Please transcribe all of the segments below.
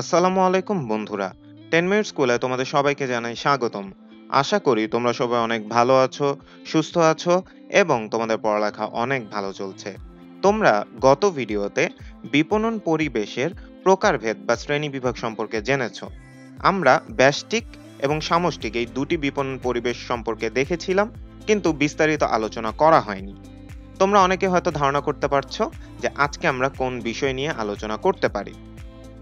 আসসালামু আলাইকুম বন্ধুরা। টেন মিনিট স্কুলে তোমাদের সবাইকে জানাই স্বাগতম। আশা করি তোমরা সবাই অনেক ভালো আছো, সুস্থ আছো এবং তোমাদের পড়ালেখা অনেক ভালো চলছে। তোমরা গত ভিডিওতে বিপণন পরিবেশের প্রকারভেদ বা শ্রেণি বিভাগ সম্পর্কে জেনেছো। আমরা ব্যষ্টিক এবং সামষ্টিক এই দুটি বিপণন পরিবেশ সম্পর্কে দেখেছিলাম, কিন্তু বিস্তারিত আলোচনা করা হয়নি। তোমরা অনেকে হয়তো ধারণা করতে পারছ যে আজকে আমরা কোন বিষয় নিয়ে আলোচনা করতে পারি।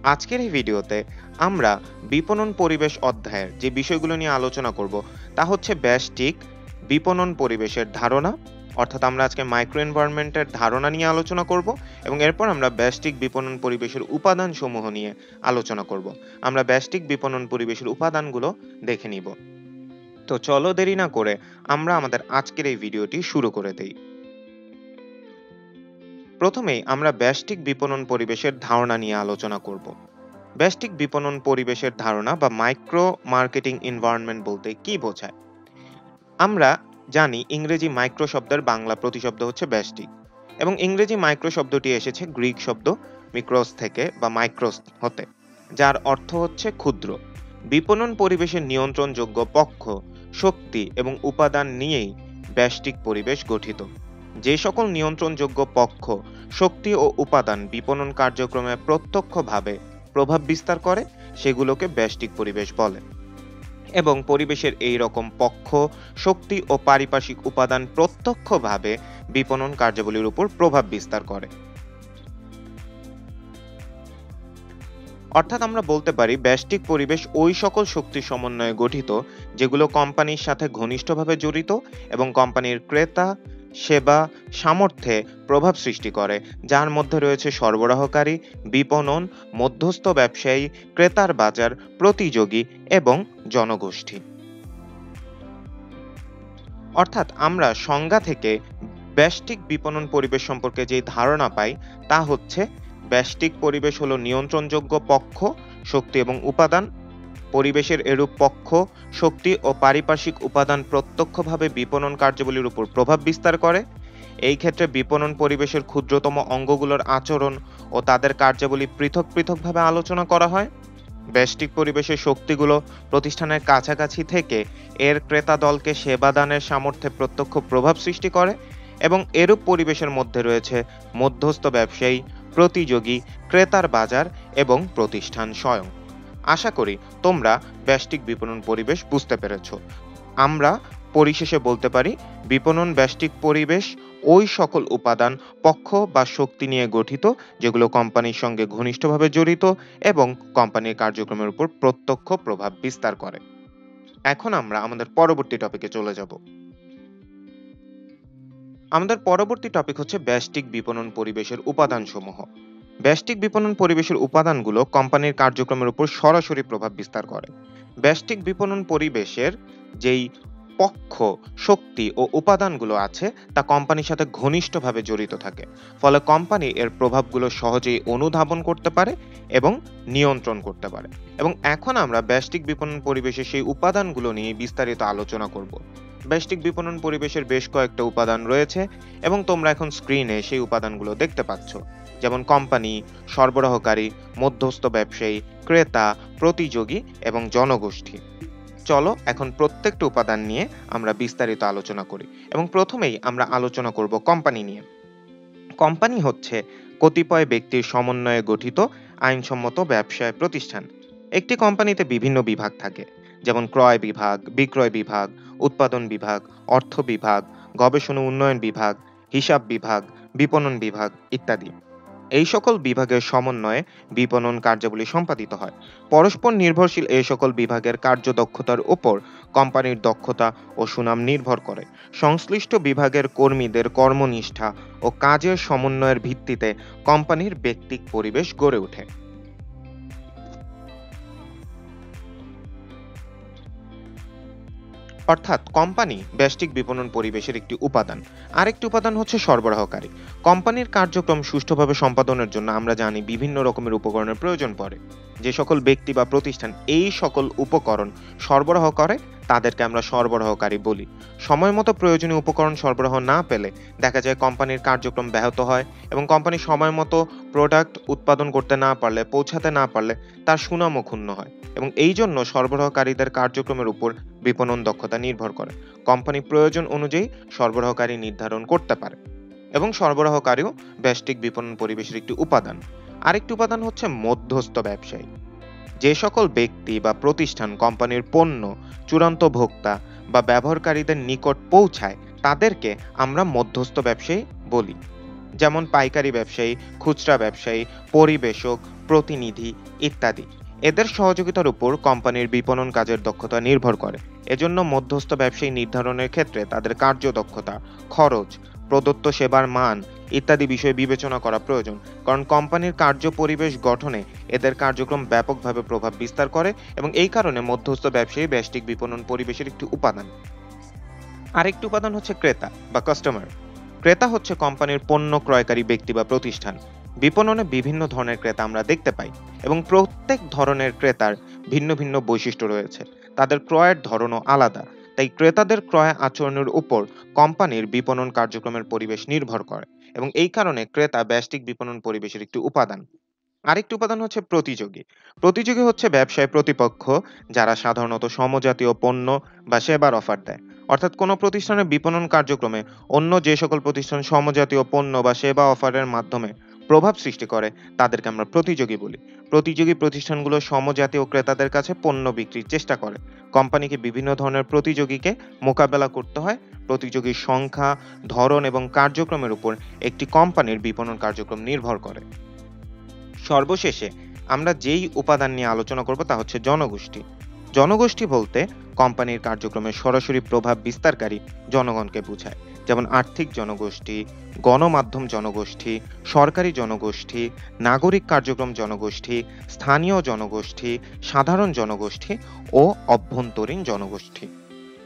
আজকের এই ভিডিওতে আমরা বিপণন পরিবেশ অধ্যায়ের যে বিষয়গুলো নিয়ে আলোচনা করব, তা হচ্ছে ব্যষ্টিক বিপণন পরিবেশের ধারণা, অর্থাৎ আমরা আজকে মাইক্রো এনভায়রনমেন্টের ধারণা নিয়ে আলোচনা করব এবং এরপর আমরা ব্যষ্টিক বিপণন পরিবেশের উপাদান সমূহ নিয়ে আলোচনা করব। আমরা ব্যষ্টিক বিপণন পরিবেশের উপাদানগুলো দেখে নিব। তো চলো দেরি না করে আমরা আমাদের আজকের এই ভিডিওটি শুরু করে দেই। প্রথমেই আমরা ব্যষ্টিক বিপণন পরিবেশের ধারণা নিয়ে আলোচনা করব। ব্যষ্টিক বিপণন পরিবেশের ধারণা বা মাইক্রো মার্কেটিং এনভায়রনমেন্ট বলতে কি বোঝায়? আমরা জানি ইংরেজি মাইক্রো শব্দের বাংলা প্রতিশব্দ হচ্ছে ব্যষ্টিক এবং ইংরেজি মাইক্রো শব্দটি এসেছে গ্রিক শব্দ মিক্রোস থেকে বা মাইক্রোস হতে, যার অর্থ হচ্ছে ক্ষুদ্র। বিপণন পরিবেশের নিয়ন্ত্রণযোগ্য পক্ষ, শক্তি এবং উপাদান নিয়েই ব্যষ্টিক পরিবেশ গঠিত। যে সকল নিয়ন্ত্রণযোগ্য পক্ষ, শক্তি ও উপাদান বিপণন কার্যক্রমে প্রত্যক্ষভাবে প্রভাব বিস্তার করে, সেগুলোকে ব্যষ্টিক পরিবেশ বলে। এবং পরিবেশের এই রকম পক্ষ, শক্তি ও পারিপার্শ্বিক উপাদান প্রত্যক্ষভাবে বিপণন কার্যাবলীর উপর প্রভাব বিস্তার করে। অর্থাৎ আমরা বলতে পারি ব্যষ্টিক পরিবেশ ওই সকল শক্তি সমন্বয়ে গঠিত, যেগুলো কোম্পানির সাথে ঘনিষ্ঠভাবে জড়িত এবং কোম্পানির ক্রেতা সেবা, সামর্থ্যে প্রভাব সৃষ্টি করে, যার মধ্যে রয়েছে সরবরাহকারী, বিপণন, মধ্যস্থ ব্যবসায়ী, ক্রেতার বাজার, প্রতিযোগী এবং জনগোষ্ঠী। অর্থাৎ আমরা সংজ্ঞা থেকে ব্যষ্টিক বিপণন পরিবেশ সম্পর্কে যে ধারণা পাই, তা হচ্ছে ব্যষ্টিক পরিবেশ হলো নিয়ন্ত্রণযোগ্য পক্ষ, শক্তি এবং উপাদান পরিবেশের এরূপ পক্ষ, শক্তি ও পারিপার্শ্বিক উপাদান প্রত্যক্ষভাবে বিপণন কার্যাবলীর উপর প্রভাব বিস্তার করে। এই ক্ষেত্রে বিপণন পরিবেশের ক্ষুদ্রতম অঙ্গগুলোর আচরণ ও তাদের কার্যাবলী পৃথক পৃথকভাবে আলোচনা করা হয়। ব্যষ্টিক পরিবেশের শক্তিগুলো প্রতিষ্ঠানের কাছাকাছি থেকে এর ক্রেতা দলকে সেবা দানের সামর্থ্যে প্রত্যক্ষ প্রভাব সৃষ্টি করে এবং এরূপ পরিবেশের মধ্যে রয়েছে মধ্যস্থ ব্যবসায়ী, প্রতিযোগী, ক্রেতার বাজার এবং প্রতিষ্ঠান স্বয়ং। আশা করি তোমরা ব্যষ্টিক বিপণন পরিবেশ বুঝতে পেরেছ। আমরা পরিশেষে বলতে পারি, বিপণন ব্যষ্টিক পরিবেশ ওই সকল উপাদান, পক্ষ বা শক্তি নিয়ে গঠিত, যেগুলো কোম্পানির সঙ্গে ঘনিষ্ঠভাবে জড়িত এবং কোম্পানির কার্যক্রমের উপর প্রত্যক্ষ প্রভাব বিস্তার করে। এখন আমরা আমাদের পরবর্তী টপিকে চলে যাব। আমাদের পরবর্তী টপিক হচ্ছে ব্যষ্টিক বিপণন পরিবেশের উপাদানসমূহ। ব্যষ্টিক বিপণন পরিবেশের উপাদানগুলো কোম্পানির কার্যক্রমের উপর সরাসরি প্রভাব বিস্তার করে। ব্যষ্টিক বিপণন পরিবেশের যেই পক্ষ, শক্তি ও উপাদানগুলো আছে, তা কোম্পানির সাথে ঘনিষ্ঠভাবে জড়িত থাকে। ফলে কোম্পানি এর প্রভাবগুলো সহজেই অনুধাবন করতে পারে এবং নিয়ন্ত্রণ করতে পারে। এবং এখন আমরা ব্যষ্টিক বিপণন পরিবেশের সেই উপাদানগুলো নিয়ে বিস্তারিত আলোচনা করব। ব্যষ্টিক বিপণন পরিবেশের বেশ কয়েকটা উপাদান রয়েছে এবং তোমরা এখন স্ক্রিনে সেই উপাদানগুলো দেখতে পাচ্ছ। যেমন কোম্পানি, সরবরাহকারী, মধ্যস্থ ব্যবসায়ী, ক্রেতা, প্রতিযোগী এবং জনগোষ্ঠী। চলো এখন প্রত্যেকটা উপাদান নিয়ে আমরা বিস্তারিত আলোচনা করি এবং প্রথমেই আমরা আলোচনা করব কোম্পানি নিয়ে। কোম্পানি হচ্ছে কতিপয় ব্যক্তির সমন্বয়ে গঠিত, আইনসম্মত ব্যবসায় প্রতিষ্ঠান। একটি কোম্পানিতে বিভিন্ন বিভাগ থাকে। যেমন ক্রয় বিভাগ, বিক্রয় বিভাগ, উৎপাদন বিভাগ, অর্থ বিভাগ, গবেষণা উন্নয়ন বিভাগ, হিসাব বিভাগ, বিপণন বিভাগ ইত্যাদি। এই সকল বিভাগের সমন্বয়ে বিপণন কার্যাবলী সম্পাদিত হয়। পরস্পর নির্ভরশীল এই সকল বিভাগের কার্যদক্ষতার উপর কোম্পানির দক্ষতা ও সুনাম নির্ভর করে। সংশ্লিষ্ট বিভাগের কর্মীদের কর্মনিষ্ঠা ও কাজের সমন্বয়ের ভিত্তিতে কোম্পানির ব্যক্তিক পরিবেশ গড়ে ওঠে। অর্থাৎ কোম্পানি ব্যষ্টিক বিপণন পরিবেশের একটি উপাদান। আরেকটি উপাদান হচ্ছে সরবরাহকারী। কোম্পানির কার্যক্রম সুষ্ঠুভাবে সম্পাদনের জন্য আমরা জানি বিভিন্ন রকমের উপকরণের প্রয়োজন পড়ে। যে সকল ব্যক্তি বা প্রতিষ্ঠান এই সকল উপকরণ সরবরাহ করে তাদেরকে আমরা সরবরাহকারী বলি। সময় মতো প্রয়োজনীয় উপকরণ সরবরাহ না পেলে দেখা যায় কোম্পানির কার্যক্রম ব্যাহত হয় এবং কোম্পানি সময় মতো প্রোডাক্ট উৎপাদন করতে না পারলে, পৌঁছাতে না পারলে তার সুনামও ক্ষুণ্ণ হয় এবং এই জন্য সরবরাহকারীদের কার্যক্রমের উপর বিপণন দক্ষতা নির্ভর করে। কোম্পানি প্রয়োজন অনুযায়ী সরবরাহকারী নির্ধারণ করতে পারে এবং সরবরাহকারীও ব্যষ্টিক বিপণন পরিবেশের একটি উপাদান। আরেকটি উপাদান হচ্ছে মধ্যস্থ ব্যবসায়ী। যে সকল ব্যক্তি বা প্রতিষ্ঠান কোম্পানির পণ্য চূড়ান্ত ভোক্তা বা ব্যবহারকারীদের নিকট পৌঁছায়, তাদেরকে আমরা মধ্যস্থ ব্যবসায়ী বলি। যেমন পাইকারি ব্যবসায়ী, খুচরা ব্যবসায়ী, পরিবেশক, প্রতিনিধি ইত্যাদি। এদের সহযোগিতার উপর কোম্পানির বিপণন কাজের দক্ষতা নির্ভর করে। এজন্য মধ্যস্থ ব্যবসায়ী নির্ধারণের ক্ষেত্রে তাদের কার্যদক্ষতা, খরচ প্রদত্ত সেবার মান ইত্যাদি বিষয় বিবেচনা করা প্রয়োজন। কারণ কোম্পানির কার্য পরিবেশ গঠনে এদের কার্যক্রম ব্যাপকভাবে প্রভাব বিস্তার করে এবং এই কারণে মধ্যস্থ ব্যবসায়ী ব্যষ্টিক বিপণন পরিবেশের একটি উপাদান। আরেকটি উপাদান হচ্ছে ক্রেতা বা কাস্টমার ক্রেতা হচ্ছে কোম্পানির পণ্য ক্রয়কারী ব্যক্তি বা প্রতিষ্ঠান। বিপণনে বিভিন্ন ধরনের ক্রেতা আমরা দেখতে পাই এবং প্রত্যেক ধরনের ক্রেতার ভিন্ন ভিন্ন বৈশিষ্ট্য রয়েছে। তাদের ক্রয়ের ধরনও আলাদা। তাই ক্রেতাদের ক্রয় আচরণের উপর কোম্পানির বিপণন কার্যক্রমের পরিবেশ নির্ভর করে এবং এই কারণে ক্রেতা ব্যষ্টিক বিপণন পরিবেশের একটি উপাদান। আরেকটি উপাদান হচ্ছে প্রতিযোগী। প্রতিযোগী হচ্ছে ব্যবসায় প্রতিপক্ষ যারা সাধারণত সমজাতীয় পণ্য বা সেবার অফার দেয়। অর্থাৎ কোনো প্রতিষ্ঠানের বিপণন কার্যক্রমে অন্য যে সকল প্রতিষ্ঠান সমজাতীয় পণ্য বা সেবা অফারের মাধ্যমে প্রভাব সৃষ্টি করে, তাদেরকে আমরা প্রতিযোগী বলি। প্রতিযোগী প্রতিষ্ঠানগুলো সমজাতীয় ক্রেতাদের কাছে পণ্য বিক্রির চেষ্টা করে। কোম্পানিকে বিভিন্ন ধরনের প্রতিযোগীকে মোকাবেলা করতে হয়। প্রতিযোগীর সংখ্যা, ধরন এবং কার্যক্রমের উপর একটি কোম্পানির বিপণন কার্যক্রম নির্ভর করে। সর্বশেষে আমরা যেই উপাদান নিয়ে আলোচনা করব তা হচ্ছে জনগোষ্ঠী। জনগোষ্ঠী বলতে কোম্পানির কার্যক্রমে সরাসরি প্রভাব বিস্তারকারী জনগণকে বোঝায়। যেমন আর্থিক জনগোষ্ঠী, গণমাধ্যম জনগোষ্ঠী, সরকারি জনগোষ্ঠী, নাগরিক কার্যক্রম জনগোষ্ঠী, স্থানীয় জনগোষ্ঠী, সাধারণ জনগোষ্ঠী ও অভ্যন্তরীণ জনগোষ্ঠী।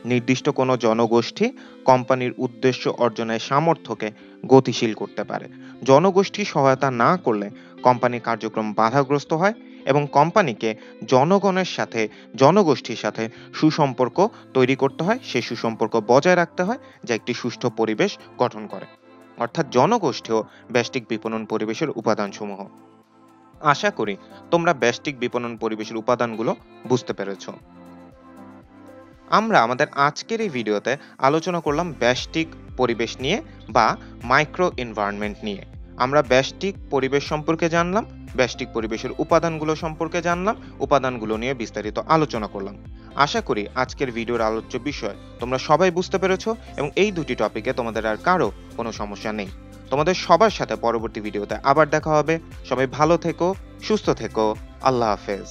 নির্দিষ্ট কোনো জনগোষ্ঠী কোম্পানির উদ্দেশ্য অর্জনের সামর্থ্যকে গতিশীল করতে পারে। জনগোষ্ঠী সহায়তা না করলে কোম্পানির কার্যক্রম বাধাগ্রস্ত হয় এবং কোম্পানিকে জনগণের সাথে, জনগোষ্ঠীর সাথে সুসম্পর্ক তৈরি করতে হয়। সেই সুসম্পর্ক বজায় রাখতে হয়, যা একটি সুষ্ঠু পরিবেশ গঠন করে। অর্থাৎ জনগোষ্ঠীও ব্যষ্টিক বিপণন পরিবেশের উপাদানসমূহ। আশা করি তোমরা ব্যষ্টিক বিপণন পরিবেশের উপাদানগুলো বুঝতে পেরেছ। আমরা আমাদের আজকের এই ভিডিওতে আলোচনা করলাম ব্যষ্টিক পরিবেশ নিয়ে বা মাইক্রো এনভায়রনমেন্ট নিয়ে। আমরা ব্যষ্টিক পরিবেশ সম্পর্কে জানলাম ব্যষ্টিক পরিবেশের উপাদানগুলো সম্পর্কে জানলাম, উপাদানগুলো নিয়ে বিস্তারিত আলোচনা করলাম। আশা করি আজকের ভিডিওর আলোচ্য বিষয় তোমরা সবাই বুঝতে পেরেছ এবং এই দুটি টপিকে তোমাদের আর কারও কোনো সমস্যা নেই। তোমাদের সবার সাথে পরবর্তী ভিডিওতে আবার দেখা হবে। সবাই ভালো থেকো, সুস্থ থেকো। আল্লাহ হাফেজ।